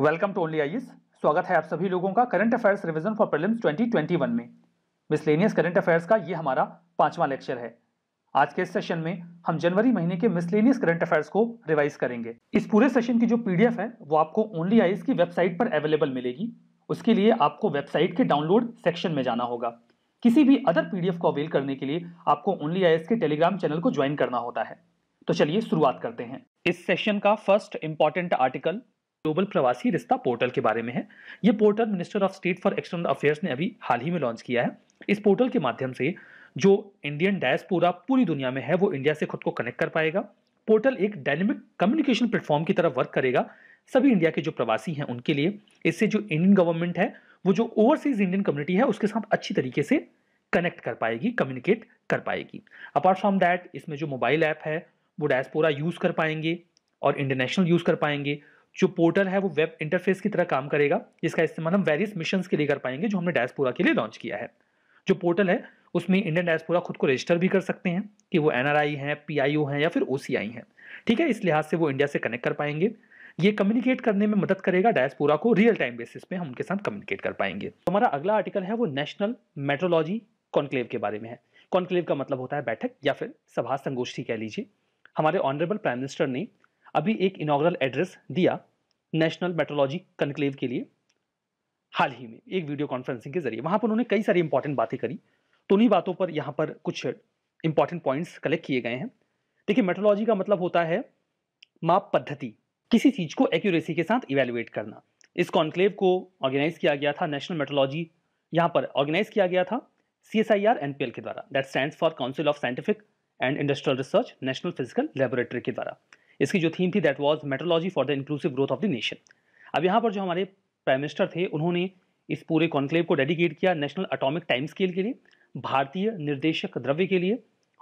Welcome to only IS स्वागत है आप सभी लोगों का current affairs revision for prelims 2021 में। मिसलेनियस करंट अफेयर्स का ये हमारा पांचवा लेक्चर है। आज के इस सेशन में हम जनवरी महीने के मिसलेनियस करंट अफेयर्स को रिवाइज करेंगे। इस पूरे सेशन की जो पीडीएफ है, वो आपको ओनली आईएस की वेबसाइट पर अवेलेबल मिलेगी। उसके लिए आपको वेबसाइट के डाउनलोड सेक्शन में जाना होगा। किसी भी अदर पीडीएफ को अवेल करने के लिए आपको ओनली आईएस के टेलीग्राम चैनल को ज्वाइन करना होता है। तो चलिए शुरुआत करते हैं। इस सेशन का फ़र्स्ट इंपॉर्टेंट आर्टिकल ग्लोबल प्रवासी रिश्ता पोर्टल के बारे में है। ये portal minister of state for external affairs ने अभी हाल ही में लॉन्च किया है। इस पोर्टल के माध्यम से जो इंडियन डायस्पोरा पूरी दुनिया में है, वो इंडिया से खुद को कनेक्ट कर पाएगा। पोर्टल एक डायनेमिक कम्युनिकेशन प्लेटफॉर्म की तरफ़ वर्क करेगा सभी इंडिया के जो प्रवासी हैं उनके लिए। इससे जो इंडियन गवर्नमेंट है, वो जो ओवरसीज इंडियन कम्युनिटी है, उसके साथ अच्छी तरीके से कनेक्ट कर पाएगी, कम्युनिकेट कर पाएगी। अपार्ट फ्रॉम दैट इसमें जो मोबाइल ऐप है, वो डायस्पोरा यूज़ कर पाएँगे और इंटरनेशनल यूज़ कर पाएँगे। जो पोर्टल है वो वेब इंटरफेस की तरह काम करेगा, जिसका इस्तेमाल हम वेरियस मिशन के लिए कर पाएँगे, जो हमने डायस्पोरा के लिए लॉन्च किया है। जो पोर्टल है, उसमें इंडियन डायस्पोरा खुद को रजिस्टर भी कर सकते हैं कि वो एनआरआई हैं पीआईओ हैं या फिर ओसीआई हैं। ठीक है, इस लिहाज से वो इंडिया से कनेक्ट कर पाएँगे। ये कम्युनिकेट करने में मदद करेगा डायस्पोरा को रियल टाइम बेसिस पे हम उनके साथ कम्युनिकेट कर पाएँगे। हमारा अगला आर्टिकल है वो नेशनल मेट्रोलॉजी कॉन्क्लेव के बारे में है। कॉन्क्लेव का मतलब होता है बैठक या फिर सभा संगोष्ठी कह लीजिए। हमारे ऑनरेबल प्राइम मिनिस्टर ने अभी एक इनाग्रल एड्रेस दिया नेशनल मेट्रोलॉजी कनक्लेव के लिए हाल ही में एक वीडियो कॉन्फ्रेंसिंग के ज़रिए। वहाँ पर उन्होंने कई सारी इंपॉर्टेंट बातें करी। तो उन्हीं बातों पर यहाँ पर कुछ इंपॉर्टेंट पॉइंट्स कलेक्ट किए गए हैं। देखिए मेट्रोलॉजी का मतलब होता है माप पद्धति। किसी चीज़ को एक्यूरेसी के साथ इवेल्युएट करना। इस कॉन्क्लेव को ऑर्गेनाइज किया गया था नेशनल मेट्रोलॉजी यहाँ पर ऑर्गेनाइज किया गया था C S I R NPL के द्वारा। That stand for council of scientific and industrial research national physical laboratory के द्वारा। इसकी जो थीम थी that was metrology for the inclusive growth of the nation अब यहाँ पर जो हमारे प्राइम मिनिस्टर थे, उन्होंने इस पूरे कॉन्क्लेव को डेडिकेट किया नेशनल अटोमिक टाइम स्केल के लिए, भारतीय निर्देशक द्रव्य के लिए,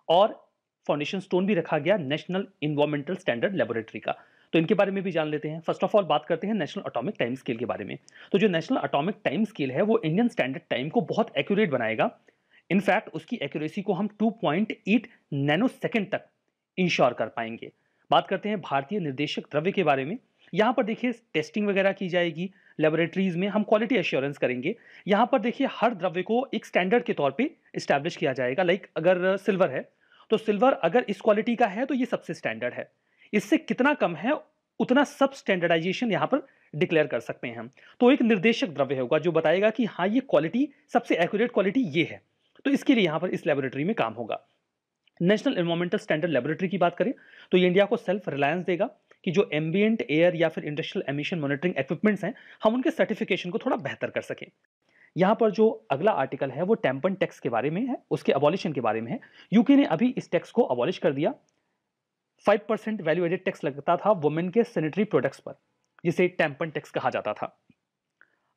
और फाउंडेशन स्टोन भी रखा गया नेशनल इन्वायरमेंटल स्टैंडर्ड लेबोरेटरी का। तो इनके बारे में भी जान लेते हैं। फ़र्स्ट ऑफ़ ऑल बात करते हैं नेशनल अटोमिक टाइम स्केल के बारे में। तो जो नेशनल अटोमिक टाइम स्केल है, वो इंडियन स्टैंडर्ड टाइम को बहुत एक्यूरेट बनाएगा। इनफैक्ट उसकी एक्यूरेसी को हम 2.8 नैनो सेकेंड तक इंश्योर कर पाएँगे। बात करते हैं भारतीय निर्देशक द्रव्य के बारे में। यहाँ पर देखिए टेस्टिंग वगैरह की जाएगी लेबोरेटरीज में हम क्वालिटी एश्योरेंस करेंगे। यहाँ पर देखिए, हर द्रव्य को एक स्टैंडर्ड के तौर पे इस्टेब्लिश किया जाएगा। लाइक अगर सिल्वर है तो सिल्वर अगर इस क्वालिटी का है तो ये सबसे स्टैंडर्ड है। इससे कितना कम है, उतना सब स्टैंडर्डाइजेशन यहाँ पर डिक्लेयर कर सकते हैं हम। तो एक निर्देशक द्रव्य होगा, जो बताएगा कि हाँ ये क्वालिटी सबसे एक्यूरेट क्वालिटी ये है। तो इसके लिए यहाँ पर इस लेबोरेटरी में काम होगा। नेशनल एनवायरमेंटल स्टैंडर्ड लेबोरेटरी की बात करें तो ये इंडिया को सेल्फ रिलायंस देगा कि जो एम्बियंट एयर या फिर इंडस्ट्रियल एमिशन मॉनिटरिंग इक्विपमेंट्स हैं, हम उनके सर्टिफिकेशन को थोड़ा बेहतर कर सकें। यहाँ पर जो अगला आर्टिकल है, वो टेम्पन टैक्स के बारे में है, उसके अबॉलिशन के बारे में है। यूके ने अभी इस टैक्स को अबॉलिश कर दिया। Five percent value added tax लगता था वुमेन के सैनिटरी प्रोडक्ट्स पर, जिसे टेम्पन टैक्स कहा जाता था।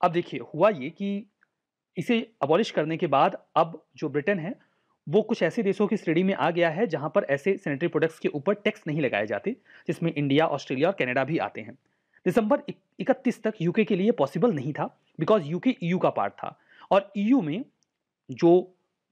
अब देखिए, हुआ ये कि इसे अबॉलिश करने के बाद अब जो ब्रिटेन है वो कुछ ऐसे देशों की श्रेणी में आ गया है जहाँ पर ऐसे सैनिटरी प्रोडक्ट्स के ऊपर टैक्स नहीं लगाए जाते, जिसमें इंडिया ऑस्ट्रेलिया और कनाडा भी आते हैं। दिसंबर इकतीस तक यूके के लिए पॉसिबल नहीं था बिकॉज़ यूके ईयू का पार्ट था। और ईयू में जो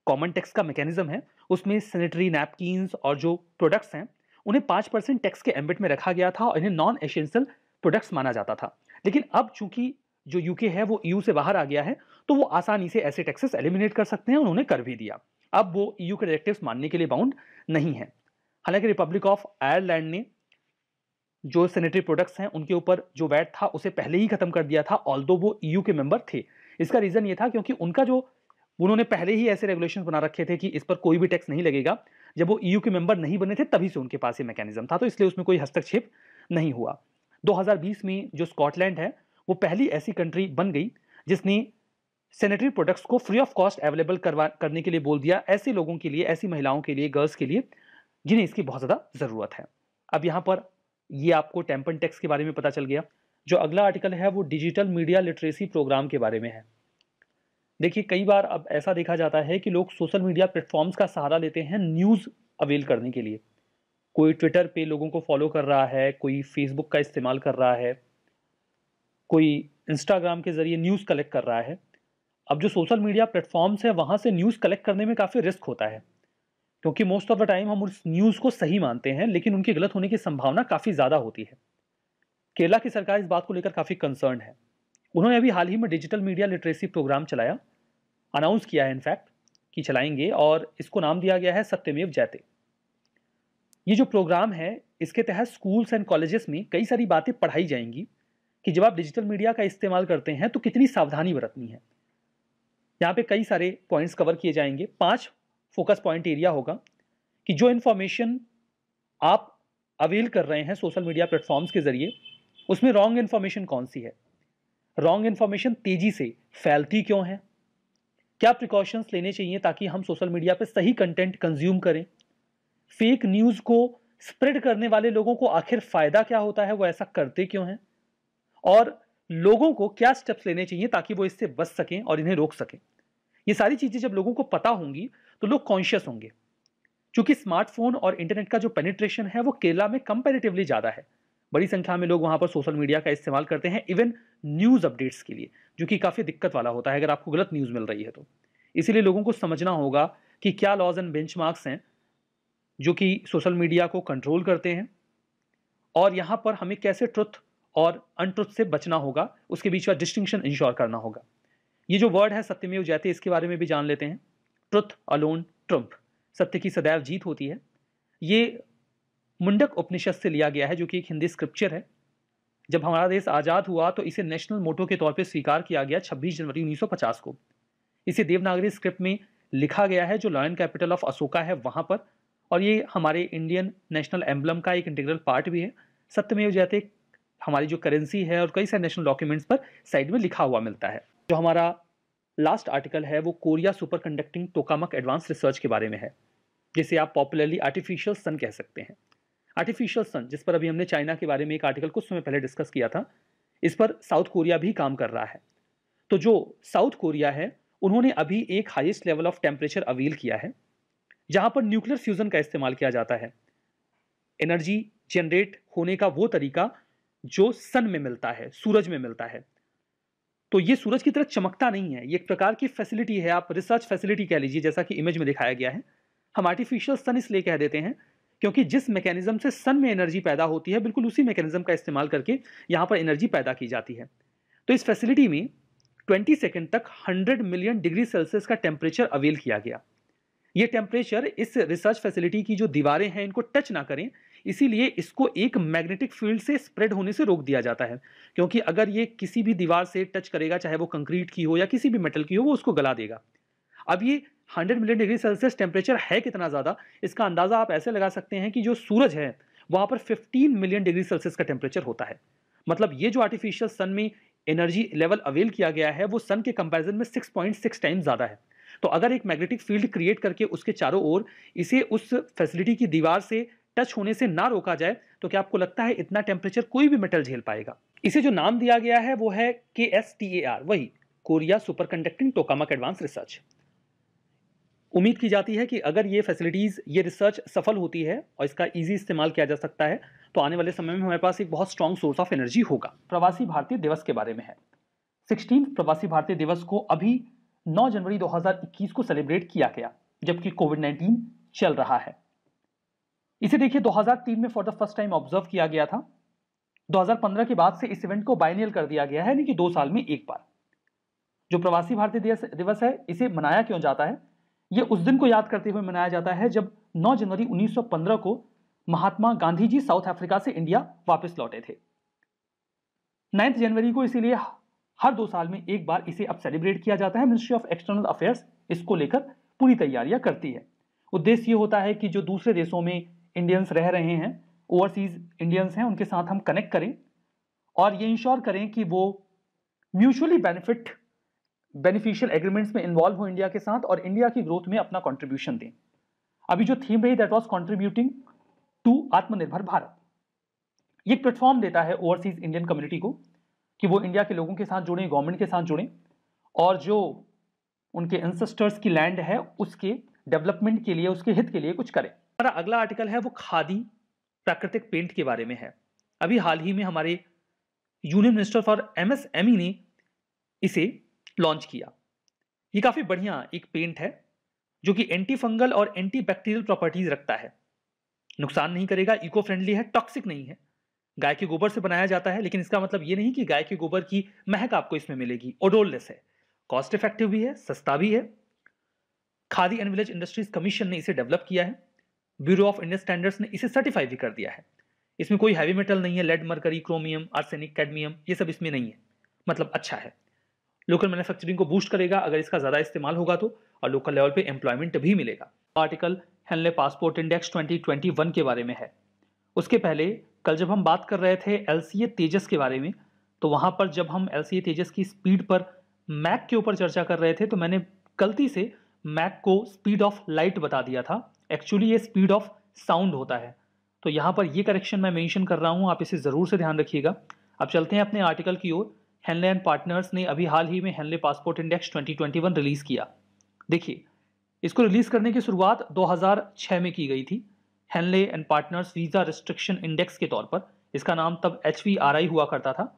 कॉमन टैक्स का मैकेनिज्म है, उसमें सैनिटरी नैपकिन्स और जो प्रोडक्ट्स हैं, उन्हें पाँच परसेंट टैक्स के एम्बिट में रखा गया था और इन्हें नॉन एसेंशियल प्रोडक्ट्स माना जाता था। लेकिन अब चूँकि जो यूके है, वो ईयू से बाहर आ गया है तो वो आसानी से ऐसे टैक्सेस एलिमिनेट कर सकते हैं उन्होंने कर भी दिया। अब वो ईयू के डायरेक्टिव्स मानने के लिए बाउंड नहीं है। हालाँकि रिपब्लिक ऑफ़ आयरलैंड ने जो सैनिटरी प्रोडक्ट्स हैं, उनके ऊपर जो वैट था, उसे पहले ही खत्म कर दिया था ऑल वो ईयू के मेंबर थे। इसका रीजन ये था क्योंकि उनका जो, उन्होंने पहले ही ऐसे रेगुलेशन बना रखे थे कि इस पर कोई भी टैक्स नहीं लगेगा। जब वो ईयू के मेंबर नहीं बने थे, तभी से उनके पास ये मैकेनिज्म था तो इसलिए उसमें कोई हस्तक्षेप नहीं हुआ। 2020 में जो स्कॉटलैंड है, वो पहली ऐसी कंट्री बन गई, जिसने सैनिटरी प्रोडक्ट्स को फ्री ऑफ़ कॉस्ट अवेलेबल करवा, करने के लिए बोल दिया, ऐसे लोगों के लिए, ऐसी महिलाओं के लिए गर्ल्स के लिए, जिन्हें इसकी बहुत ज़्यादा ज़रूरत है। अब यहाँ पर ये आपको टेम्पन टैक्स के बारे में पता चल गया। जो अगला आर्टिकल है, वो डिजिटल मीडिया लिटरेसी प्रोग्राम के बारे में है। देखिए, कई बार अब ऐसा देखा जाता है कि लोग सोशल मीडिया प्लेटफॉर्म्स का सहारा लेते हैं न्यूज़ अवेल करने के लिए। कोई ट्विटर पे लोगों को फॉलो कर रहा है, कोई फेसबुक का इस्तेमाल कर रहा है, कोई इंस्टाग्राम के ज़रिए न्यूज़ कलेक्ट कर रहा है। अब जो सोशल मीडिया प्लेटफॉर्म्स हैं, वहाँ से न्यूज़ कलेक्ट करने में काफ़ी रिस्क होता है। क्योंकि मोस्ट ऑफ़ द टाइम हम उस न्यूज़ को सही मानते हैं, लेकिन उनकी गलत होने की संभावना काफ़ी ज़्यादा होती है। केरला की सरकार इस बात को लेकर काफ़ी कंसर्न है। उन्होंने अभी हाल ही में डिजिटल मीडिया लिटरेसी प्रोग्राम चलाया। अनाउंस किया है इनफैक्ट कि चलाएँगे और इसको नाम दिया गया है सत्यमेव जयते। ये जो प्रोग्राम है, इसके तहत स्कूल्स एंड कॉलेजेस में कई सारी बातें पढ़ाई जाएँगी कि जब आप डिजिटल मीडिया का इस्तेमाल करते हैं तो कितनी सावधानी बरतनी है। यहाँ पे कई सारे पॉइंट्स कवर किए जाएँगे। पाँच फोकस पॉइंट एरिया होगा कि जो इन्फॉर्मेशन आप अवेल कर रहे हैं सोशल मीडिया प्लेटफॉर्म्स के ज़रिए, उसमें रॉन्ग इन्फॉर्मेशन कौन सी है? रॉन्ग इन्फॉर्मेशन तेज़ी से फैलती क्यों है? क्या प्रिकॉशंस लेने चाहिए ताकि हम सोशल मीडिया पर सही कंटेंट कंज्यूम करें? फेक न्यूज़ को स्प्रेड करने वाले लोगों को आखिर फ़ायदा क्या होता है? वो ऐसा करते क्यों हैं? और लोगों को क्या स्टेप्स लेने चाहिए ताकि वो इससे बच सकें और इन्हें रोक सकें? ये सारी चीज़ें जब लोगों को पता होंगी तो लोग कॉन्शियस होंगे। क्योंकि स्मार्टफ़ोन और इंटरनेट का जो पेनिट्रेशन है, वो केरला में कंपेरेटिवली ज़्यादा है। बड़ी संख्या में लोग वहाँ पर सोशल मीडिया का इस्तेमाल करते हैं इवन न्यूज़ अपडेट्स के लिए, जो कि काफ़ी दिक्कत वाला होता है, अगर आपको गलत न्यूज़ मिल रही है तो। इसीलिए लोगों को समझना होगा कि क्या लॉज एंड बेंच हैं, जो कि सोशल मीडिया को कंट्रोल करते हैं, और यहाँ पर हमें कैसे ट्रुथ और अनट्रुथ से बचना होगा, उसके बीच का डिस्टिंक्शन इंश्योर करना होगा। ये जो वर्ड है सत्यमेव जयते, इसके बारे में भी जान लेते हैं। Truth, alone, triumph. सत्य की सदैव जीत होती है। ये मुंडक उपनिषद से लिया गया है, जो कि एक हिंदी स्क्रिप्चर है। जब हमारा देश आज़ाद हुआ तो इसे नेशनल मोटो के तौर पर स्वीकार किया गया 26 जनवरी 1950 को। इसे देवनागरी स्क्रिप्ट में लिखा गया है, जो लॉयन कैपिटल ऑफ़ अशोका है, वहाँ पर। और ये हमारे इंडियन नेशनल एम्बलम का एक इंटीग्रल पार्ट भी है। सत्यमेव जयते हमारी जो करेंसी है और कई सारे नेशनल डॉक्यूमेंट्स पर साइड में लिखा हुआ मिलता है। जो हमारा लास्ट आर्टिकल है, वो Korea superconducting tokamak advance research के बारे में है, जिसे आप पॉपुलरली आर्टिफिशियल सन कह सकते हैं। आर्टिफिशियल सन जिस पर अभी हमने चाइना के बारे में एक आर्टिकल कुछ समय पहले डिस्कस किया था, इस पर साउथ कोरिया भी काम कर रहा है। तो जो साउथ कोरिया है, उन्होंने अभी एक highest level of temperature avail किया है, जहाँ पर न्यूक्लियर फ्यूजन का इस्तेमाल किया जाता है। एनर्जी जनरेट होने का वो तरीका जो सन में मिलता है, सूरज में मिलता है। तो ये सूरज की तरह चमकता नहीं है। ये एक प्रकार की फैसिलिटी है। आप रिसर्च फैसिलिटी कह लीजिए, जैसा कि इमेज में दिखाया गया है। हम आर्टिफिशियल सन इसलिए कह देते हैं, क्योंकि जिस मैकेनिज्म से सन में एनर्जी पैदा होती है, बिल्कुल उसी मैकेनिज्म का इस्तेमाल करके यहाँ पर एनर्जी पैदा की जाती है। तो इस फैसिलिटी में 20 सेकेंड तक 100 मिलियन डिग्री सेल्सियस का टेम्परेचर अवेल किया गया। ये टेम्परेचर इस रिसर्च फैसिलिटी की जो दीवारें हैं, इनको टच ना करें इसीलिए इसको एक मैग्नेटिक फ़ील्ड से स्प्रेड होने से रोक दिया जाता है। क्योंकि अगर ये किसी भी दीवार से टच करेगा, चाहे वो कंक्रीट की हो या किसी भी मेटल की हो, वो उसको गला देगा। अब ये 100 मिलियन डिग्री सेल्सियस टेम्परेचर है कितना ज़्यादा, इसका अंदाज़ा आप ऐसे लगा सकते हैं कि जो सूरज है, वहाँ पर 15 मिलियन डिग्री सेल्सियस का टेम्परेचर होता है। मतलब ये जो आर्टिफिशियल सन में एनर्जी लेवल अवेल किया गया है, वो सन के कंपैरिजन में 6.6 टाइम ज़्यादा है। तो अगर एक मैग्नेटिक फ़ील्ड क्रिएट करके उसके चारों ओर इसे उस फैसिलिटी की दीवार से टच होने से ना रोका जाए तो क्या आपको लगता है इतना टेम्परेचर कोई भी मेटल झेल पाएगा? इसे जो नाम दिया गया है, वो है K S T A R वही Korea superconducting tokamak advance research उम्मीद की जाती है कि अगर ये फैसिलिटीज़ ये रिसर्च सफल होती है और इसका इजी इस्तेमाल किया जा सकता है तो आने वाले समय में हमारे पास एक बहुत स्ट्रॉन्ग सोर्स ऑफ़ एनर्जी होगा। प्रवासी भारतीय दिवस के बारे में है। सिक्सटीन प्रवासी भारतीय दिवस को अभी 9 जनवरी 2021 को सेलिब्रेट किया गया, जबकि कोविड 19 चल रहा है। इसे देखिए 2003 में for the first time observe किया गया था। 2015 के बाद से इस इवेंट को बाइनियल कर दिया गया है, यानी कि दो साल में एक बार। जो प्रवासी भारतीय दिवस है, इसे मनाया क्यों जाता है? यह उस दिन को याद करते हुए मनाया जाता है जब 9 जनवरी 1915 को महात्मा गांधी जी साउथ अफ्रीका से इंडिया वापस लौटे थे। नाइन्थ जनवरी को इसीलिए हर दो साल में एक बार इसे अब सेलिब्रेट किया जाता है। मिनिस्ट्री ऑफ़ एक्सटर्नल अफेयर्स इसको लेकर पूरी तैयारियाँ करती है। उद्देश्य ये होता है कि जो दूसरे देशों में इंडियंस रह रहे हैं ओवरसीज इंडियंस हैं, उनके साथ हम कनेक्ट करें और ये इंश्योर करें कि वो म्यूचुअली बेनिफिट बेनिफिशियल एग्रीमेंट्स में इन्वॉल्व हो इंडिया के साथ और इंडिया की ग्रोथ में अपना कॉन्ट्रीब्यूशन दें। अभी जो थीम रही दैट वॉज़ कॉन्ट्रीब्यूटिंग टू आत्मनिर्भर भारत। ये प्लेटफॉर्म देता है ओवरसीज इंडियन कम्युनिटी को कि वो इंडिया के लोगों के साथ जुड़ें गवर्नमेंट के साथ जुड़ें और जो उनके एंसेस्टर्स की लैंड है, उसके डेवलपमेंट के लिए, उसके हित के लिए कुछ करें। हमारा अगला आर्टिकल है, वो खादी प्राकृतिक पेंट के बारे में है। अभी हाल ही में हमारे यूनियन मिनिस्टर फॉर एमएसएमई ने इसे लॉन्च किया। ये काफ़ी बढ़िया एक पेंट है, जो कि एंटी फंगल और एंटी बैक्टीरियल प्रॉपर्टीज़ रखता है। नुकसान नहीं करेगा इको फ्रेंडली है टॉक्सिक नहीं है। गाय के गोबर से बनाया जाता है, लेकिन इसका मतलब ये नहीं कि गाय के गोबर की महक आपको इसमें मिलेगी। ओडोललेस है। कॉस्ट इफ़ेक्टिव भी है, सस्ता भी है। Khadi and village industries commission ने इसे डेवलप किया है। ब्यूरो ऑफ़ इंडियन स्टैंडर्ड्स ने इसे सर्टिफाई भी कर दिया है। इसमें कोई हैवी मेटल नहीं है lead mercury chromium arsenic cadmium ये सब इसमें नहीं है। मतलब अच्छा है। लोकल मैन्युफैक्चरिंग को बूस्ट करेगा, अगर इसका ज़्यादा इस्तेमाल होगा तो और लोकल लेवल पे एम्प्लॉयमेंट भी मिलेगा। आर्टिकल हेनले पासपोर्ट इंडेक्स 2021 के बारे में है। उसके पहले, कल जब हम बात कर रहे थे एलसीए तेजस के बारे में तो वहाँ पर जब हम एलसीए तेजस की स्पीड पर मैक के ऊपर चर्चा कर रहे थे तो मैंने गलती से मैक को स्पीड ऑफ़ लाइट बता दिया था। एक्चुअली ये स्पीड ऑफ़ साउंड होता है। तो यहाँ पर ये करेक्शन मैं मेंशन कर रहा हूँ, आप इसे ज़रूर से ध्यान रखिएगा। अब चलते हैं अपने आर्टिकल की ओर। हेनले एंड पार्टनर्स ने अभी हाल ही में हेनले पासपोर्ट इंडेक्स 2021 रिलीज़ किया। देखिए, इसको रिलीज़ करने की शुरुआत 2006 में की गई थी। Henley and Partners visa restriction index के तौर पर। इसका नाम तब एचवीआरआई हुआ करता था।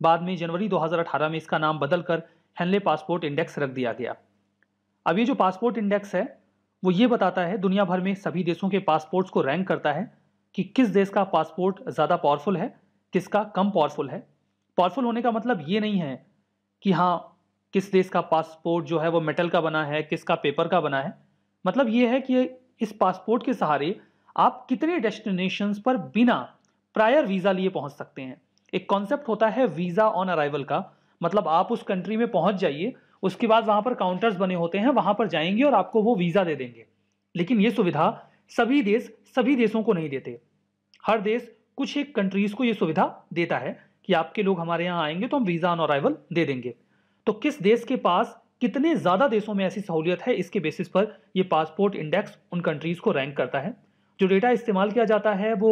बाद में जनवरी 2018 में इसका नाम बदलकर हेनले पासपोर्ट इंडेक्स रख दिया गया। अब ये जो पासपोर्ट इंडेक्स है वो ये बताता है, दुनिया भर में सभी देशों के पासपोर्ट्स को रैंक करता है कि किस देश का पासपोर्ट ज़्यादा पावरफुल है, किसका कम पावरफुल है। पावरफुल होने का मतलब ये नहीं है कि हाँ किस देश का पासपोर्ट जो है वो मेटल का बना है, किसका पेपर का बना है। मतलब ये है कि इस पासपोर्ट के सहारे आप कितने डेस्टिनेशंस पर बिना प्रायर वीज़ा लिए पहुँच सकते हैं। एक कॉन्सेप्ट होता है वीज़ा ऑन अराइवल का मतलब आप उस कंट्री में पहुँच जाइए उसके बाद वहाँ पर काउंटर्स बने होते हैं, वहाँ पर जाएँगे और आपको वो वीज़ा दे देंगे। लेकिन ये सुविधा सभी देश, सभी देशों को नहीं देते। हर देश कुछ एक कंट्रीज़ को ये सुविधा देता है कि आपके लोग हमारे यहाँ आएँगे तो हम वीज़ा ऑन अराइवल दे देंगे। तो किस देश के पास कितने ज़्यादा देशों में ऐसी सहूलियत है, इसके बेसिस पर यह पासपोर्ट इंडेक्स उन कंट्रीज़ को रैंक करता है। जो डेटा इस्तेमाल किया जाता है वो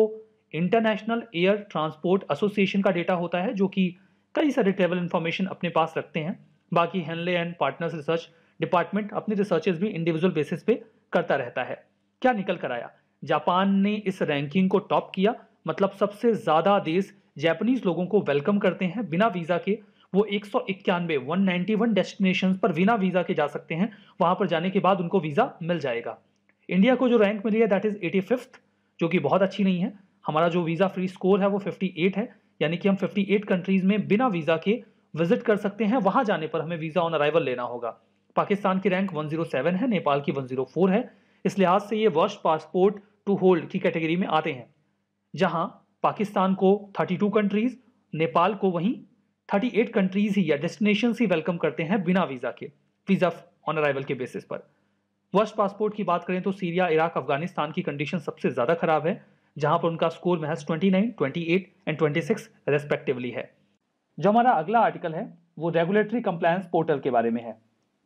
इंटरनेशनल एयर ट्रांसपोर्ट एसोसिएशन का डेटा होता है, जो कि कई सारे ट्रेवल इंफॉर्मेशन अपने पास रखते हैं। बाकी Henley and Partners research department अपनी रिसर्चेस भी इंडिविजुअल बेसिस पे करता रहता है। क्या निकल कर आया? जापान ने इस रैंकिंग को टॉप किया। मतलब सबसे ज़्यादा देश जैपनीज लोगों को वेलकम करते हैं बिना वीज़ा के। वो एक सौ इक्यानवे वन नाइन्टी वन डेस्टिनेशन पर बिना वीज़ा के जा सकते हैं। वहाँ पर जाने के बाद उनको वीज़ा मिल जाएगा। इंडिया को जो रैंक मिली है दैट इज़ एटी फिफ्थ जो कि बहुत अच्छी नहीं है। हमारा जो वीज़ा फ्री स्कोर है, वो फिफ्टी एट है। यानी कि हम फिफ्टी एट कंट्रीज़ में बिना वीज़ा के विज़िट कर सकते हैं। वहाँ जाने पर हमें वीज़ा ऑन अराइवल लेना होगा। पाकिस्तान की रैंक 107 है नेपाल की 104 है। इस लिहाज से ये वर्ष पासपोर्ट टू होल्ड की कैटेगरी में आते हैं जहाँ पाकिस्तान को 32 कंट्रीज़ नेपाल को वहीं 38 कंट्रीज़ ही या डेस्टिनेशन ही वेलकम करते हैं बिना वीज़ा के वीज़ा ऑन अराइवल के बेसिस पर। वर्स्ट पासपोर्ट की बात करें तो सीरिया इराक अफ़गानिस्तान की कंडीशन सबसे ज़्यादा खराब है जहाँ पर उनका स्कोर महज 29, 28 एंड 26 रेस्पेक्टिवली है। जो हमारा अगला आर्टिकल है, वो रेगुलेटरी कंप्लायंस पोर्टल के बारे में है।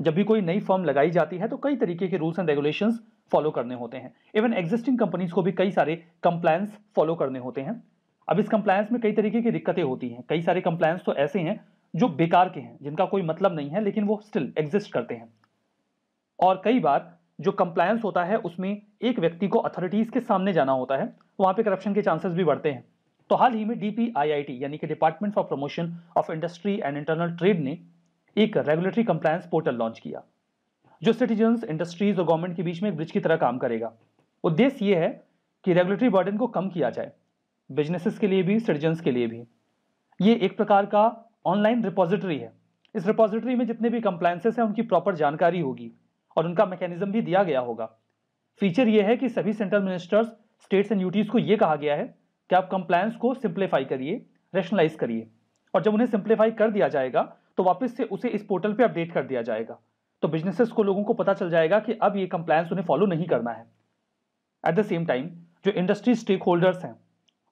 जब भी कोई नई फर्म लगाई जाती है तो कई तरीके के रूल्स एंड रेगुलेशंस फॉलो करने होते हैं। इवन एग्जिस्टिंग कंपनीज़ को भी कई सारे कंप्लायंस फॉलो करने होते हैं। अब इस कंप्लायंस में कई तरीके की दिक्कतें होती हैं। कई सारे कंप्लायंस तो ऐसे हैं, जो बेकार के हैं, जिनका कोई मतलब नहीं है, लेकिन वो स्टिल एग्जिस्ट करते हैं। और कई बार जो कंप्लायंस होता है, उसमें एक व्यक्ति को अथॉरिटीज के सामने जाना होता है, वहाँ पे करप्शन के चांसेस भी बढ़ते हैं। तो हाल ही में डीपीआईआईटी यानी कि department for promotion of industry and internal trade ने एक रेगुलेटरी कंप्लायंस पोर्टल लॉन्च किया, जो सिटीजन्स इंडस्ट्रीज़ और गवर्नमेंट के बीच में एक ब्रिज की तरह काम करेगा। उद्देश्य यह है कि रेगुलेटरी बर्डन को कम किया जाए बिजनेसेस के लिए भी सिटीजन्स के लिए भी। ये एक प्रकार का ऑनलाइन रिपोजिटरी है। इस रिपोजिटरी में जितने भी कंप्लायंसेस हैं, उनकी प्रॉपर जानकारी होगी और उनका मैकेनिज्म भी दिया गया होगा। फीचर यह है कि सभी central ministers states and UTs को यह कहा गया है कि आप कंप्लायंस को सिंप्लीफाई करिए रेशनलाइज करिए। और जब उन्हें सिंप्लीफाई कर दिया जाएगा तो वापस से उसे इस पोर्टल पे अपडेट कर दिया जाएगा। तो बिजनेसेस को लोगों को पता चल जाएगा कि अब ये कंप्लायंस उन्हें फॉलो नहीं करना है। एट द सेम टाइम जो इंडस्ट्री स्टेक होल्डर्स हैं,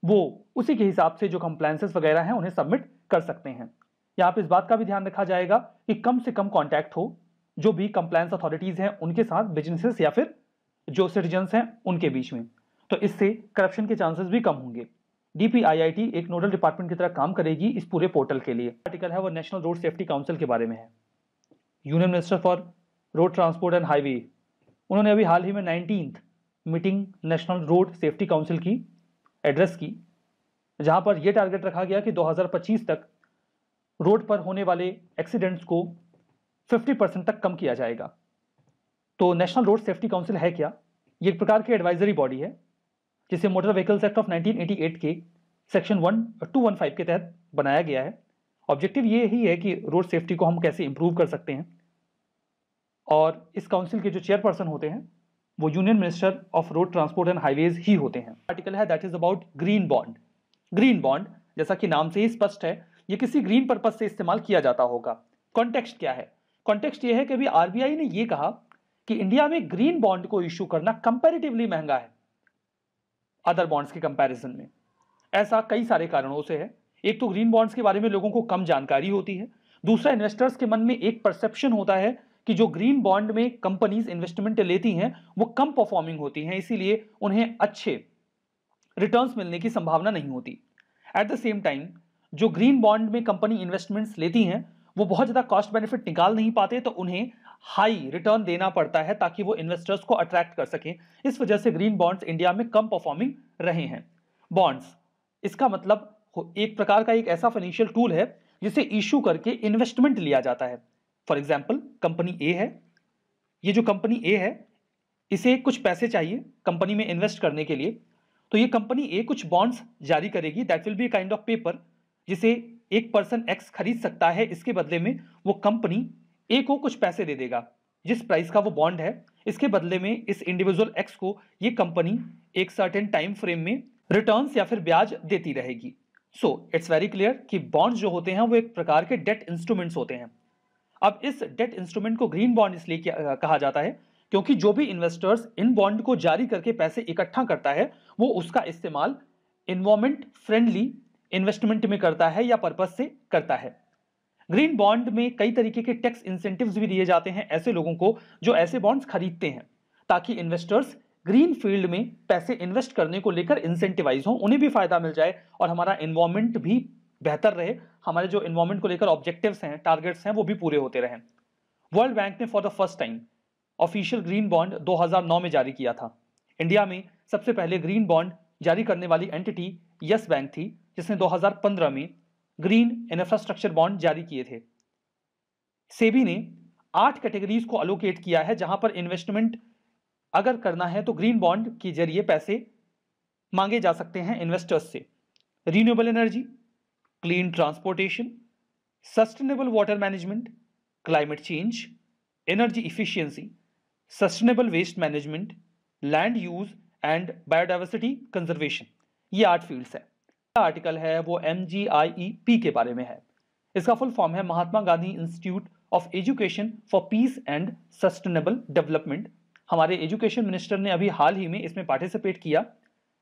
वो उसी के हिसाब से जो कंप्लायंसेस वगैरह हैं, उन्हें सबमिट कर सकते हैं। यहाँ पर इस बात का भी ध्यान रखा जाएगा कि कम से कम कॉन्टैक्ट हो, जो भी कंप्लायंस अथॉरिटीज हैं, उनके साथ बिजनेसेस या फिर जो सिटीजन्स हैं, उनके बीच में। तो इससे करप्शन के चांसेस भी कम होंगे। डीपीआईआईटी एक नोडल डिपार्टमेंट की तरह काम करेगी इस पूरे पोर्टल के लिए। आर्टिकल है वो नेशनल रोड सेफ्टी काउंसिल के बारे में है। Union minister for road transport and highway उन्होंने अभी हाल ही में nineteen meeting national road safety council की एड्रेस की, जहाँ पर यह टारगेट रखा गया कि 2025 तक रोड पर होने वाले एक्सीडेंट्स को 50 परसेंट तक कम किया जाएगा। तो नेशनल रोड सेफ्टी काउंसिल है क्या? ये एक प्रकार की एडवाइजरी बॉडी है। जिसे मोटर व्हीकल्स एक्ट ऑफ़ 1988 के section one two one five के तहत बनाया गया है। ऑब्जेक्टिव ये ही है कि रोड सेफ्टी को हम कैसे इंप्रूव कर सकते हैं। और इस काउंसिल के जो चेयरपर्सन होते हैं, वो union minister of road transport and highways ही होते हैं। आर्टिकल है that is about green bond green bond जैसा कि नाम से ही स्पष्ट है, ये किसी ग्रीन पर्पज से इस्तेमाल किया जाता होगा। कॉन्टेक्स्ट क्या है? कॉन्टेक्स्ट ये है कि अभी आरबीआई ने ये कहा कि इंडिया में ग्रीन बॉन्ड को इश्यू करना कंपेरेटिवली महँगा है। अदर बॉन्ड्स के कंपैरिजन में। ऐसा कई सारे कारणों से है। एक तो ग्रीन बॉन्ड्स के बारे में लोगों को कम जानकारी होती है। दूसरा इन्वेस्टर्स के मन में एक परसेप्शन होता है कि जो ग्रीन बॉन्ड में कंपनीज़ इन्वेस्टमेंट लेती हैं, वो कम परफॉर्मिंग होती हैं, इसीलिए उन्हें अच्छे रिटर्न्स मिलने की संभावना नहीं होती। एट द सेम टाइम जो ग्रीन बॉन्ड में कंपनी इन्वेस्टमेंट्स लेती हैं, वो बहुत ज़्यादा कॉस्ट बेनिफिट निकाल नहीं पाते तो उन्हें हाई रिटर्न देना पड़ता है ताकि वो इन्वेस्टर्स को अट्रैक्ट कर सकें। इस वजह से ग्रीन बॉन्ड्स इंडिया में कम परफॉर्मिंग रहे हैं। बॉन्ड्स इसका मतलब एक प्रकार का एक ऐसा फाइनेंशियल टूल है जिसे इशू करके इन्वेस्टमेंट लिया जाता है। फॉर एग्ज़ाम्पल कंपनी ए है। ये जो कंपनी ए है, इसे कुछ पैसे चाहिए कंपनी में इन्वेस्ट करने के लिए। तो ये कंपनी ए कुछ बॉन्ड्स जारी करेगी। That will be kind of paper जिसे एक पर्सन एक्स खरीद सकता है। इसके बदले में वो कंपनी ए को कुछ पैसे दे देगा। जिस प्राइस का वो बॉन्ड है, इसके बदले में इस इंडिविजुअल एक्स को ये कंपनी एक सर्टेन टाइम फ्रेम में रिटर्न्स या फिर ब्याज देती रहेगी। सो इट्स वेरी क्लियर कि बॉन्ड्स जो होते हैं, वो एक प्रकार के डेट इंस्ट्रूमेंट्स होते हैं। अब इस डेट इंस्ट्रूमेंट को ग्रीन बॉन्ड इसलिए कहा जाता है क्योंकि जो भी इन्वेस्टर्स इन बॉन्ड को जारी करके पैसे इकट्ठा करता है, वो उसका इस्तेमाल इन्वायरमेंट फ्रेंडली इन्वेस्टमेंट में करता है या पर्पज से करता है। ग्रीन बॉन्ड में कई तरीके के टैक्स इंसेंटिव्स भी दिए जाते हैं ऐसे लोगों को जो ऐसे बॉन्ड्स खरीदते हैं, ताकि इन्वेस्टर्स ग्रीन फ़ील्ड में पैसे इन्वेस्ट करने को लेकर इंसेंटिवाइज हो, उन्हें भी फ़ायदा मिल जाए और हमारा इन्वायरमेंट भी बेहतर रहे। हमारे जो इन्वायरमेंट को लेकर ऑब्जेक्टिव्स हैं टारगेट्स हैं, वो भी पूरे होते रहें। वर्ल्ड बैंक ने for the first time official green bond 2009 में जारी किया था। इंडिया में सबसे पहले ग्रीन बॉन्ड जारी करने वाली एंटिटी यस बैंक थी, जिसने 2015 में ग्रीन इंफ्रास्ट्रक्चर बॉन्ड जारी किए थे। सेबी ने आठ कैटेगरीज को अलोकेट किया है जहाँ पर इन्वेस्टमेंट अगर करना है तो ग्रीन बॉन्ड के ज़रिए पैसे मांगे जा सकते हैं इन्वेस्टर्स से। Renewable energy clean transportation sustainable water management climate change energy efficiency sustainable waste management land use and biodiversity conservation ये आठ फील्ड्स है। आर्टिकल है, वो M G I E P के बारे में है। इसका फुल फॉर्म है Mahatma Gandhi institute of education for peace and sustainable development हमारे एजुकेशन मिनिस्टर ने अभी हाल ही में इसमें पार्टिसिपेट किया,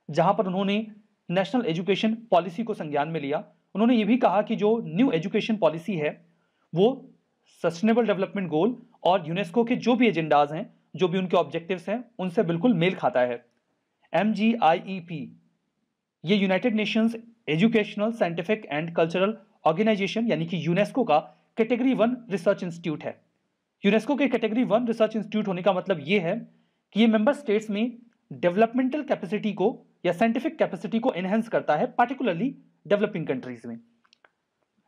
जहाँ पर उन्होंने नेशनल एजुकेशन पॉलिसी को संज्ञान में लिया। उन्होंने ये भी कहा कि जो न्यू एजुकेशन पॉलिसी है, वो सस्टेनेबल डेवलपमेंट गोल और यूनेस्को के जो भी एजेंडाज हैं, जो भी उनके ऑब्जेक्टिव्स हैं, उनसे बिल्कुल मेल खाता है। MGIEP ये United Nations educational scientific and cultural organization यानी कि यूनेस्को का कैटेगरी वन रिसर्च इंस्टीट्यूट है। यूनेस्को के कैटेगरी वन रिसर्च इंस्टीट्यूट होने का मतलब ये है कि ये मेंबर स्टेट्स में डेवलपमेंटल कैपेसिटी को या साइंटिफिक कैपेसिटी को एनहेंस करता है पार्टिकुलरली डेवलपिंग कंट्रीज़ में।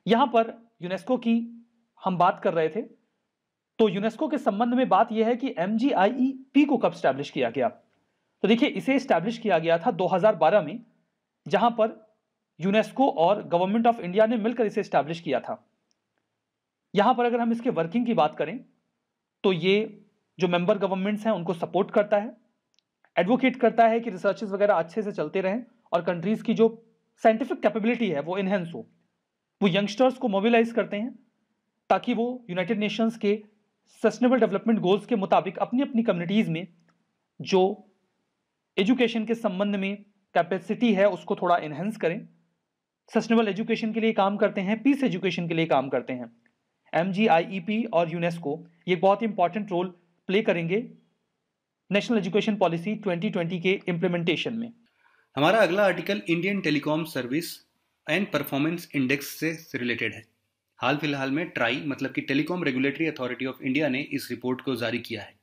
यहाँ पर यूनेस्को की हम बात कर रहे थे तो यूनेस्को के संबंध में बात यह है कि एमजीआईईपी को कब स्टैब्लिश किया गया? तो देखिए, इसे स्टैब्लिश किया गया था 2012 में। जहाँ पर यूनेस्को और गवर्नमेंट ऑफ़ इंडिया ने मिलकर इसे स्टैब्लिश किया था। यहाँ पर अगर हम इसके वर्किंग की बात करें तो ये जो मेंबर गवर्नमेंट्स हैं, उनको सपोर्ट करता है, एडवोकेट करता है कि रिसर्चेस वगैरह अच्छे से चलते रहें और कंट्रीज़ की जो साइंटिफिक कैपेबिलिटी है, वो इनहेंस हो। वो यंगस्टर्स को मोबिलाइज करते हैं, ताकि वो यूनाइटेड नेशंस के सस्टेनेबल डेवलपमेंट गोल्स के मुताबिक अपनी अपनी कम्युनिटीज़ में जो एजुकेशन के संबंध में कैपेसिटी है, उसको थोड़ा इन्हेंस करें। सस्टेनेबल एजुकेशन के लिए काम करते हैं पीस एजुकेशन के लिए काम करते हैं। एम e और यूनेस्को ये बहुत इंपॉर्टेंट रोल प्ले करेंगे नेशनल एजुकेशन पॉलिसी 2020 के इम्प्लीमेंटेशन में। हमारा अगला article Indian telecom service and performance index से रिलेटेड है। हाल फ़िलहाल में ट्राई मतलब कि telecom regulatory authority of India ने इस रिपोर्ट को जारी किया है।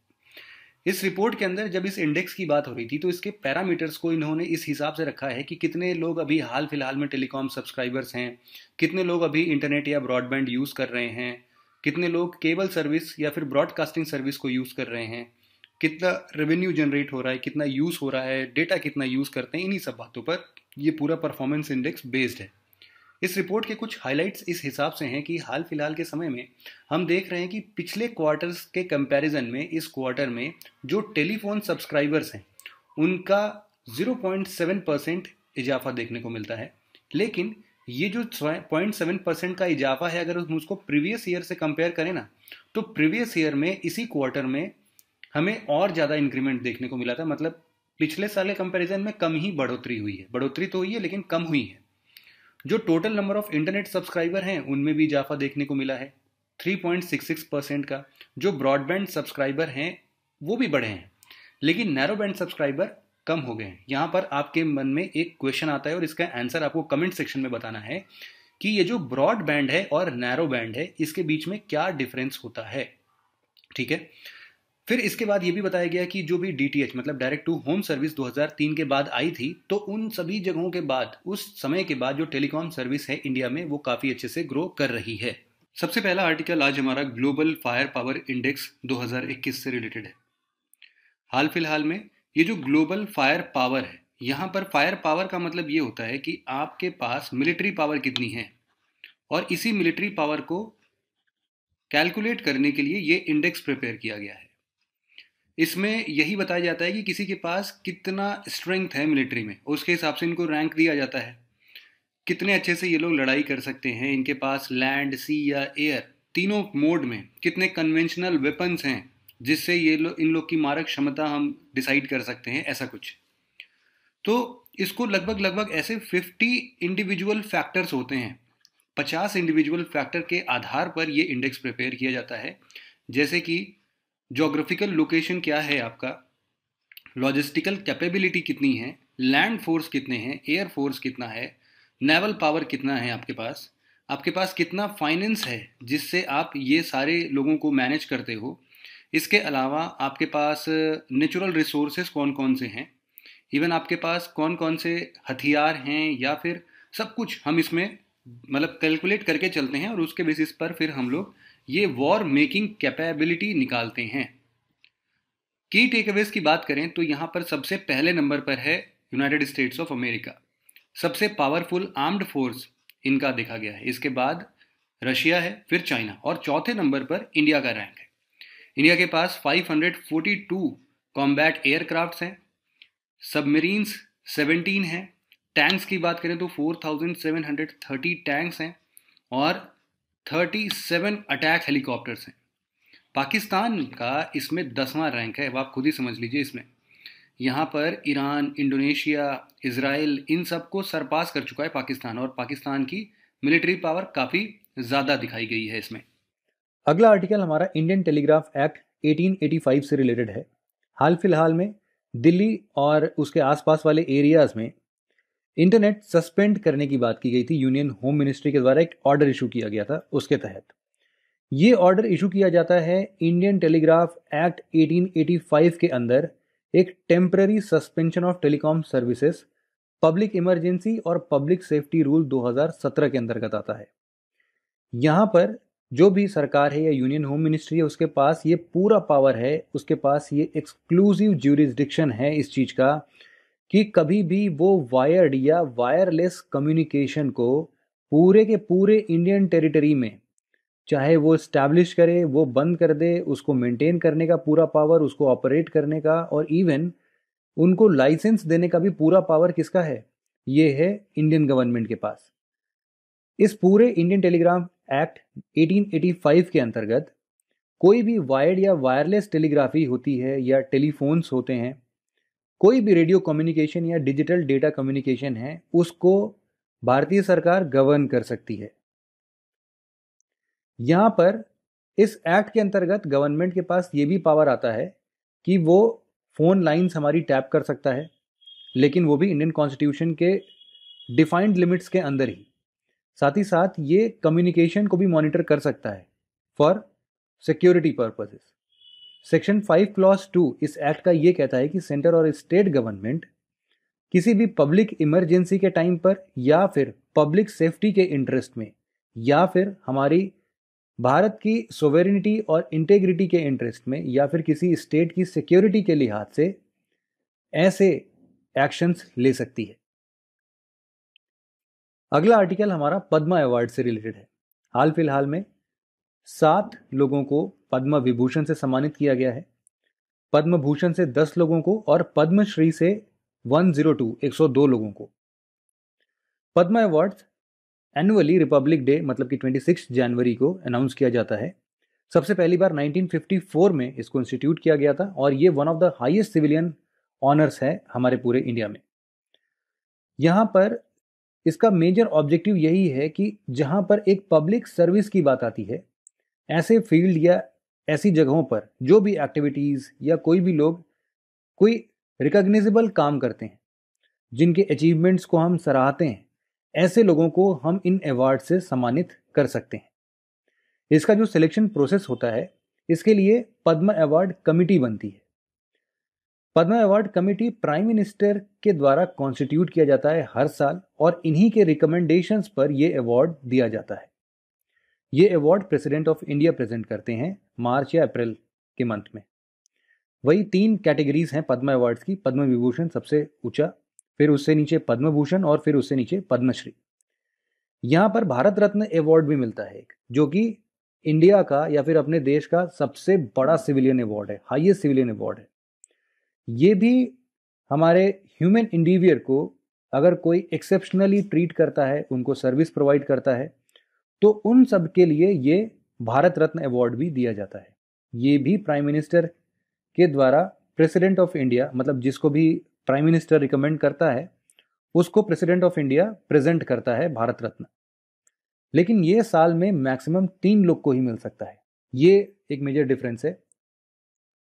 इस रिपोर्ट के अंदर जब इस इंडेक्स की बात हो रही थी तो इसके पैरामीटर्स को इन्होंने इस हिसाब से रखा है कि कितने लोग अभी हाल फ़िलहाल में टेलीकॉम सब्सक्राइबर्स हैं, कितने लोग अभी इंटरनेट या ब्रॉडबैंड यूज़ कर रहे हैं, कितने लोग केबल सर्विस या फिर ब्रॉडकास्टिंग सर्विस को यूज़ कर रहे हैं, कितना रेवेन्यू जनरेट हो रहा है, कितना यूज़ हो रहा है डेटा कितना यूज़ करते हैं, इन्हीं सब बातों पर ये पूरा परफॉर्मेंस इंडेक्स बेस्ड है। इस रिपोर्ट के कुछ हाइलाइट्स इस हिसाब से हैं कि हाल फ़िलहाल के समय में हम देख रहे हैं कि पिछले क्वार्टर्स के कंपैरिजन में, इस क्वार्टर में जो टेलीफोन सब्सक्राइबर्स हैं, उनका 0.7 परसेंट इजाफा देखने को मिलता है। लेकिन ये जो पॉइंट सेवन परसेंट का इजाफा है, अगर हम उसको प्रीवियस ईयर से कंपेयर करें ना तो प्रीवियस ईयर में, इसी क्वार्टर में हमें और ज़्यादा इंक्रीमेंट देखने को मिला था। मतलब पिछले साल के कंपैरिजन में कम ही बढ़ोतरी हुई है। बढ़ोतरी तो हुई है, लेकिन कम हुई है। जो total number of internet subscriber हैं, उनमें भी इजाफा देखने को मिला है। 3.66 परसेंट का जो ब्रॉडबैंड सब्सक्राइबर हैं, वो भी बढ़े हैं। लेकिन नैरो बैंड सब्सक्राइबर कम हो गए हैं। यहाँ पर आपके मन में एक क्वेश्चन आता है और इसका आंसर आपको कमेंट सेक्शन में बताना है कि ये जो ब्रॉड बैंड है और नैरो बैंड है, इसके बीच में क्या डिफरेंस होता है। ठीक है? फिर इसके बाद ये भी बताया गया कि जो भी डीटीएच मतलब डायरेक्ट टू होम सर्विस 2003 के बाद आई थी तो उन सभी जगहों के बाद, उस समय के बाद जो टेलीकॉम सर्विस है इंडिया में, वो काफ़ी अच्छे से ग्रो कर रही है। सबसे पहला आर्टिकल आज हमारा ग्लोबल फायर पावर इंडेक्स 2021 से रिलेटेड है। हाल फ़िलहाल में ये जो ग्लोबल फायर पावर है, यहाँ पर फायर पावर का मतलब ये होता है कि आपके पास मिलिट्री पावर कितनी है, और इसी मिलिट्री पावर को कैलकुलेट करने के लिए ये इंडेक्स प्रिपेयर किया गया है। इसमें यही बताया जाता है कि किसी के पास कितना स्ट्रेंथ है मिलिट्री में, उसके हिसाब से इनको रैंक दिया जाता है। कितने अच्छे से ये लोग लड़ाई कर सकते हैं, इनके पास लैंड सी या एयर तीनों मोड में कितने कन्वेंशनल वेपन्स हैं, जिससे ये लोग इन लोग की मारक क्षमता हम डिसाइड कर सकते हैं, ऐसा कुछ। तो इसको लगभग लगभग ऐसे 50 इंडिविजुअल फैक्टर्स होते हैं। 50 इंडिविजुअल फैक्टर के आधार पर ये इंडेक्स प्रिपेयर किया जाता है। जैसे कि जोग्राफिकल लोकेशन क्या है आपका? लॉजिस्टिकल कैपेबिलिटी कितनी है? लैंड फोर्स कितने हैं? एयर फोर्स कितना है? नेवल पावर कितना है आपके पास? आपके पास कितना फाइनेंस है जिससे आप ये सारे लोगों को मैनेज करते हो? इसके अलावा आपके पास नेचुरल रिसोर्सेज कौन कौन से हैं? इवन आपके पास कौन कौन से हथियार हैं या फिर सब कुछ हम इसमें मतलब कैलकुलेट करके चलते हैं और उसके बेसिस पर फिर हम लोग ये वॉर मेकिंग कैपेबिलिटी निकालते हैं। की टेकअवेज की बात करें तो यहाँ पर सबसे पहले नंबर पर है यूनाइटेड स्टेट्स ऑफ़ अमेरिका सबसे पावरफुल आर्म्ड फोर्स इनका देखा गया है। इसके बाद रशिया है, फिर चाइना और चौथे नंबर पर इंडिया का रैंक है। इंडिया के पास 542 कॉम्बैट एयरक्राफ्ट हैं। सबमरीन्स 17 हैं। टैंक्स की बात करें तो 4730 टैंक्स हैं और 37 अटैक हेलीकॉप्टर्स हैं। पाकिस्तान का इसमें दसवां रैंक है, अब आप खुद ही समझ लीजिए इसमें। यहाँ पर ईरान, इंडोनेशिया इसराइल इन सबको सरपास कर चुका है पाकिस्तान और पाकिस्तान की मिलिट्री पावर काफ़ी ज़्यादा दिखाई गई है इसमें। अगला आर्टिकल हमारा इंडियन टेलीग्राफ एक्ट 1885 से रिलेटेड है। हाल फ़िलहाल में दिल्ली और उसके आसपास वाले एरियाज़ में इंटरनेट सस्पेंड करने की बात की गई थी, यूनियन होम मिनिस्ट्री के द्वारा एक ऑर्डर इशू किया गया था उसके तहत। ये ऑर्डर इशू किया जाता है इंडियन टेलीग्राफ एक्ट 1885 के अंदर एक temporary suspension of telecom services, public emergency और पब्लिक सेफ्टी रूल 2017 के अंतर्गत आता है। यहाँ पर जो भी सरकार है या यूनियन होम मिनिस्ट्री है, उसके पास ये पूरा पावर है, उसके पास ये एक्सक्लूसिव ज्यूरिस्डिक्शन है इस चीज़ का कि कभी भी वो वायर्ड या वायरलेस कम्युनिकेशन को पूरे के पूरे इंडियन टेरिटरी में, चाहे वो इस्टेब्लिश करे, वो बंद कर दे, उसको मेंटेन करने का पूरा पावर उसको ऑपरेट करने का और इवन उनको लाइसेंस देने का भी पूरा पावर किसका है? ये है इंडियन गवर्नमेंट के पास। इस पूरे इंडियन टेलीग्राम एक्ट 1885 के अंतर्गत कोई भी वायर्ड या वायरलेस टेलीग्राफी होती है या टेलीफोन्स होते हैं कोई भी रेडियो कम्युनिकेशन या डिजिटल डेटा कम्युनिकेशन है, उसको भारतीय सरकार गवर्न कर सकती है। यहाँ पर इस एक्ट के अंतर्गत गवर्नमेंट के पास ये भी पावर आता है कि वो फ़ोन लाइंस हमारी टैप कर सकता है, लेकिन वो भी इंडियन कॉन्स्टिट्यूशन के डिफाइंड लिमिट्स के अंदर ही। साथ ही साथ ये कम्युनिकेशन को भी मॉनिटर कर सकता है, for security purposes section five clause two इस एक्ट का ये कहता है कि सेंटर और स्टेट गवर्नमेंट किसी भी पब्लिक इमरजेंसी के टाइम पर या फिर पब्लिक सेफ्टी के इंटरेस्ट में या फिर हमारी भारत की सोवेरिनिटी और इंटेग्रिटी के इंटरेस्ट में या फिर किसी स्टेट की सिक्योरिटी के लिहाज से ऐसे एक्शंस ले सकती है। अगला आर्टिकल हमारा पद्मा अवार्ड से रिलेटेड है। हाल फ़िलहाल में सात लोगों को पद्म विभूषण से सम्मानित किया गया है। पद्म भूषण से दस लोगों को और पद्मश्री से 102 102 लोगों को। Padma award annually republic day मतलब कि 26 जनवरी को अनाउंस किया जाता है। सबसे पहली बार 1954 में इसको इंस्टीट्यूट किया गया था और ये one of the highest civilian honours है हमारे पूरे इंडिया में। यहाँ पर इसका मेजर ऑब्जेक्टिव यही है कि जहाँ पर एक पब्लिक सर्विस की बात आती है ऐसे फ़ील्ड या ऐसी जगहों पर जो भी एक्टिविटीज़ या कोई भी लोग कोई रिकग्निजेबल काम करते हैं, जिनके अचीवमेंट्स को हम सराहते हैं, ऐसे लोगों को हम इन अवार्ड से सम्मानित कर सकते हैं। इसका जो सिलेक्शन प्रोसेस होता है, इसके लिए पद्म अवार्ड कमिटी बनती है। Padma award committee prime minister के द्वारा कॉन्स्टिट्यूट किया जाता है हर साल और इन्हीं के रिकमेंडेशंस पर यह अवार्ड दिया जाता है। ये award president of India present करते हैं मार्च या अप्रैल के मंथ में। वही तीन कैटेगरीज हैं पद्म अवार्ड्स की, पद्म विभूषण सबसे ऊँचा, फिर उससे नीचे पद्म भूषण और फिर उससे नीचे पद्मश्री। यहाँ पर भारत रत्न अवार्ड भी मिलता है एक, जो कि इंडिया का या फिर अपने देश का सबसे बड़ा सिविलियन अवार्ड है हाईएस्ट सिविलियन अवार्ड है। ये भी हमारे ह्यूमन इंडिवियर को अगर कोई एक्सेप्शनली ट्रीट करता है, उनको सर्विस प्रोवाइड करता है तो उन सब के लिए ये भारत रत्न अवार्ड भी दिया जाता है। ये भी प्राइम मिनिस्टर के द्वारा प्रेसिडेंट ऑफ़ इंडिया मतलब जिसको भी प्राइम मिनिस्टर रिकमेंड करता है, उसको प्रेसिडेंट ऑफ़ इंडिया प्रेजेंट करता है भारत रत्न। लेकिन ये साल में मैक्सिमम तीन लोग को ही मिल सकता है। ये एक मेजर डिफरेंस है।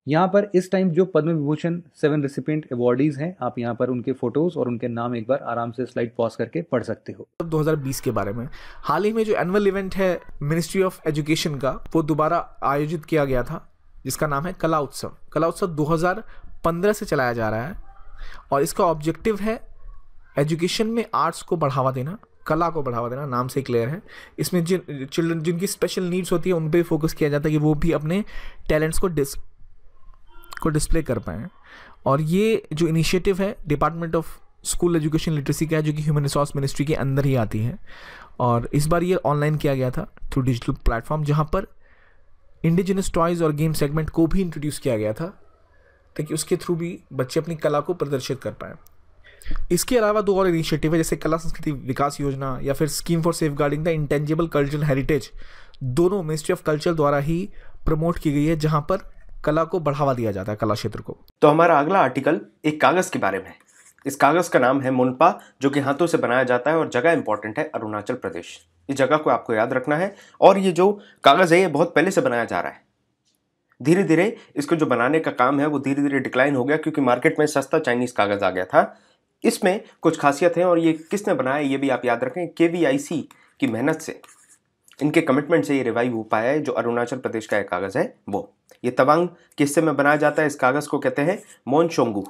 यहाँ पर इस टाइम जो Padma Vibhushan seven recipient awardees हैं, आप यहाँ पर उनके फ़ोटोज़ और उनके नाम एक बार आराम से स्लाइड पॉज करके पढ़ सकते हो। 2020 के बारे में। हाल ही में जो एनुअल इवेंट है मिनिस्ट्री ऑफ़ एजुकेशन का, वो दोबारा आयोजित किया गया था, जिसका नाम है कला उत्सव। कला उत्सव 2015 से चलाया जा रहा है और इसका ऑब्जेक्टिव है एजुकेशन में आर्ट्स को बढ़ावा देना, कला को बढ़ावा देना, नाम से क्लियर है। इसमें जिन चिल्ड्रन जिनकी स्पेशल नीड्स होती है, उन पर फोकस किया जाता है कि वो भी अपने टैलेंट्स को डिस को डिस्प्ले कर पाएँ। और ये जो इनिशिएटिव है department of school education literacy का है, जो कि ह्यूमन रिसोर्स मिनिस्ट्री के अंदर ही आती है। और इस बार ये ऑनलाइन किया गया था थ्रू डिजिटल प्लेटफॉर्म जहाँ पर इंडिजिनस टॉयज़ और गेम सेगमेंट को भी इंट्रोड्यूस किया गया था, ताकि उसके थ्रू भी बच्चे अपनी कला को प्रदर्शित कर पाएँ। इसके अलावा दो और इनिशिएटिव है, जैसे कला संस्कृति विकास योजना या फिर scheme for safeguarding the intangible cultural heritage दोनों मिनिस्ट्री ऑफ़ कल्चर द्वारा ही प्रमोट की गई है, जहाँ पर कला को बढ़ावा दिया जाता है, कला क्षेत्र को। तो हमारा अगला आर्टिकल एक कागज़ के बारे में है। इस कागज़ का नाम है मुनपा, जो कि हाथों से बनाया जाता है और जगह इंपॉर्टेंट है, अरुणाचल प्रदेश। इस जगह को आपको याद रखना है। और ये जो कागज़ है, ये बहुत पहले से बनाया जा रहा है। धीरे धीरे इसको जो बनाने का काम है, वो धीरे धीरे डिक्लाइन हो गया, क्योंकि मार्केट में सस्ता चाइनीज़ कागज़ आ गया था। इसमें कुछ खासियत है और ये किसने बनाया, ये भी आप याद रखें के की मेहनत से। इनके कमिटमेंट से ये रिवाइव हो पाया है, जो अरुणाचल प्रदेश का एक कागज़ है, वो। ये तवांग किस्से में बनाया जाता है, इस कागज़ को कहते हैं मोन शोंगू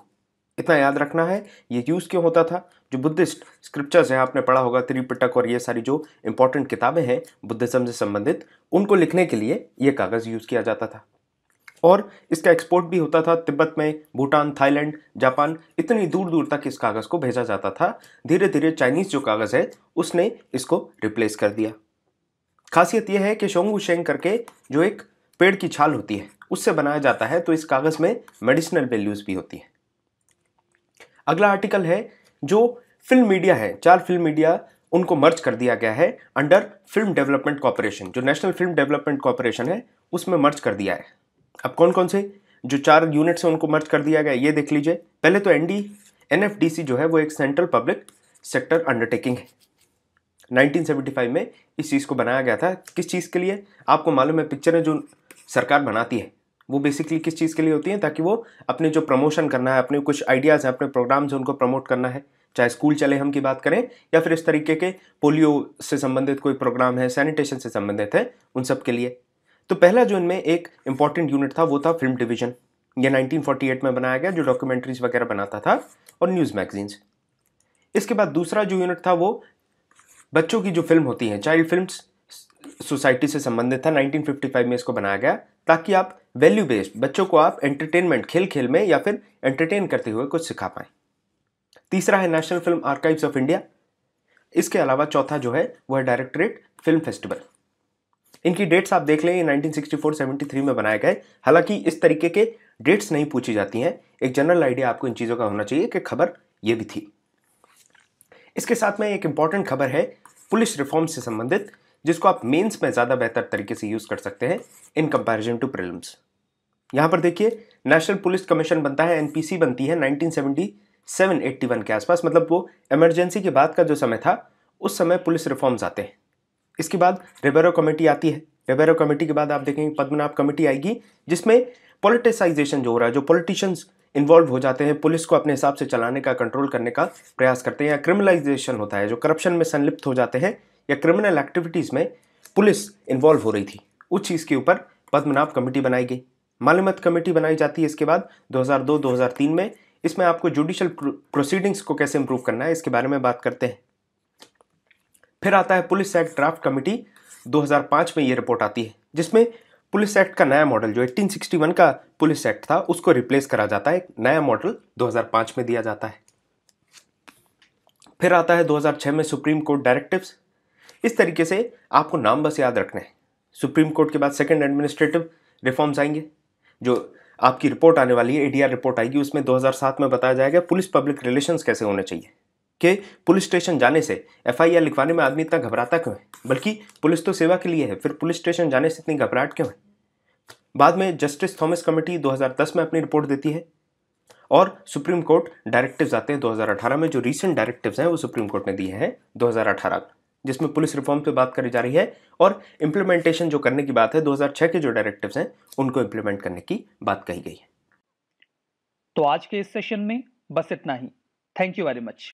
इतना याद रखना है, ये यूज़ क्यों होता था? जो बुद्धिस्ट स्क्रिप्चर्स हैं, आपने पढ़ा होगा, त्रिपिटक और ये सारी जो इंपॉर्टेंट किताबें हैं बुद्धिज्म से संबंधित, उनको लिखने के लिए ये कागज़ यूज़ किया जाता था। और इसका एक्सपोर्ट भी होता था, तिब्बत में, भूटान, थाईलैंड, जापान, इतनी दूर दूर तक इस कागज़ को भेजा जाता था। धीरे धीरे चाइनीज़ जो कागज़ है, उसने इसको रिप्लेस कर दिया। खासियत यह है कि शोंगू शेंग करके जो एक पेड़ की छाल होती है, उससे बनाया जाता है तो इस कागज़ में मेडिसिनल वैल्यूज़ भी होती है। अगला आर्टिकल है जो फ़िल्म मीडिया है, चार फ़िल्म मीडिया उनको मर्ज कर दिया गया है अंडर फ़िल्म डेवलपमेंट कॉरपोरेशन जो नेशनल फ़िल्म डेवलपमेंट कॉरपोरेशन है, उसमें मर्ज कर दिया है। अब कौन कौन से जो चार यूनिट्स हैं, उनको मर्ज कर दिया गया ये देख लीजिए। पहले तो एनडी एनएफडीसी जो है, वो एक सेंट्रल पब्लिक सेक्टर अंडरटेकिंग है। 1975 में इस चीज़ को बनाया गया था। किस चीज़ के लिए? आपको मालूम है, पिक्चरें जो सरकार बनाती है, वो बेसिकली किस चीज़ के लिए होती हैं? ताकि वो अपने जो प्रमोशन करना है, अपने कुछ आइडियाज़ हैं, अपने प्रोग्राम्स हैं, उनको प्रमोट करना है। चाहे स्कूल चले हम की बात करें, या फिर इस तरीके के पोलियो से संबंधित कोई प्रोग्राम है सैनिटेशन से संबंधित है, उन सब के लिए। तो पहला जो इनमें एक इंपॉर्टेंट यूनिट था, वो था फ़िल्म डिवीज़न ये 1948 में बनाया गया, जो डॉक्यूमेंट्रीज वगैरह बनाता था, और न्यूज़ मैगजीन्स इसके बाद दूसरा जो यूनिट था, वो बच्चों की जो फ़िल्म होती हैं चाइल्ड फ़िल्म सोसाइटी से संबंधित था 1955 में इसको बनाया गया, ताकि आप वैल्यू बेस्ड बच्चों को आप एंटरटेनमेंट खेल खेल में या फिर एंटरटेन करते हुए कुछ सिखा पाए। तीसरा है national film archives of India इसके अलावा चौथा जो है, वो है डायरेक्टरेट फ़िल्म फेस्टिवल इनकी डेट्स आप देख लें, ये 1964-73 में बनाए गए। हालाँकि इस तरीके के डेट्स नहीं पूछी जाती हैं। एक जनरल आइडिया आपको इन चीज़ों का होना चाहिए कि खबर ये भी थी। इसके साथ में एक इंपॉर्टेंट खबर है, पुलिस रिफॉर्म से संबंधित, जिसको आप मेंस में ज़्यादा बेहतर तरीके से यूज़ कर सकते हैं इन कंपैरिजन टू प्रिलिम्स यहाँ पर देखिए नेशनल पुलिस कमीशन बनता है एनपीसी बनती है 1977 81 के आसपास मतलब वो इमरजेंसी के बाद का जो समय था, उस समय पुलिस रिफॉर्म्स आते हैं। इसके बाद रिबेरो कमेटी आती है। रिबेरो कमेटी के बाद आप देखेंगे, पद्मनाभ कमेटी आएगी, जिसमें पॉलिटिसाइजेशन जो हो रहा है, जो पॉलिटिशियंस इन्वॉल्व हो जाते हैं, पुलिस को अपने हिसाब से चलाने का कंट्रोल करने का प्रयास करते हैं या क्रिमिनलाइजेशन होता है, जो करप्शन में संलिप्त हो जाते हैं या क्रिमिनल एक्टिविटीज़ में पुलिस इन्वॉल्व हो रही थी। उस चीज़ के ऊपर पद्मनाभ कमेटी बनाई गई। मालूमत कमेटी बनाई जाती है इसके बाद 2002-2003 में। इसमें आपको जुडिशल प्रोसीडिंग्स को कैसे इंप्रूव करना है, इसके बारे में बात करते हैं। फिर आता है पुलिस एक्ट ड्राफ्ट कमेटी 2005 में ये रिपोर्ट आती है, जिसमें पुलिस एक्ट का नया मॉडल, जो 1861 का पुलिस एक्ट था, उसको रिप्लेस करा जाता है। एक नया मॉडल 2005 में दिया जाता है। फिर आता है 2006 में सुप्रीम कोर्ट डायरेक्टिव्स। इस तरीके से आपको नाम बस याद रखना है। सुप्रीम कोर्ट के बाद सेकंड एडमिनिस्ट्रेटिव रिफॉर्म्स आएँगे, जो आपकी रिपोर्ट आने वाली है, एडीआर रिपोर्ट आएगी, उसमें 2007 में बताया जाएगा पुलिस पब्लिक रिलेशंस कैसे होने चाहिए। कि पुलिस स्टेशन जाने से एफआईआर लिखवाने में आदमी इतना घबराता क्यों है? बल्कि पुलिस तो सेवा के लिए है, फिर पुलिस स्टेशन जाने से इतनी घबराहट क्यों है? बाद में जस्टिस थॉमस कमेटी 2010 में अपनी रिपोर्ट देती है और सुप्रीम कोर्ट डायरेक्टिव्स आते हैं 2018 में। जो रीसेंट डायरेक्टिव्स हैं, वो सुप्रीम कोर्ट ने दिए हैं 2018 में, जिसमें पुलिस रिफॉर्म पे बात करी जा रही है और इम्प्लीमेंटेशन जो करने की बात है 2006 के जो डायरेक्टिव्स हैं, उनको इम्प्लीमेंट करने की बात कही गई है। तो आज के इस सेशन में बस इतना ही। Thank you very much